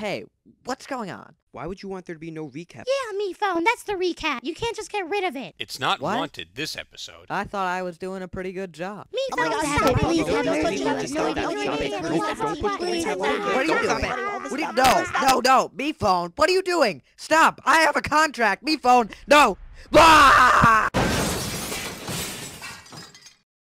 Hey, what's going on? Why would you want there to be no recap? Yeah, MePhone. That's the recap. You can't just get rid of it. It's not What? wanted this episode. I thought I was doing a pretty good job. Me Oh my phone. God, stop it. Please have Please, What are you doing? What are you, no, no, no, MePhone. What are you doing? Stop! I have a contract. MePhone. No. Ah!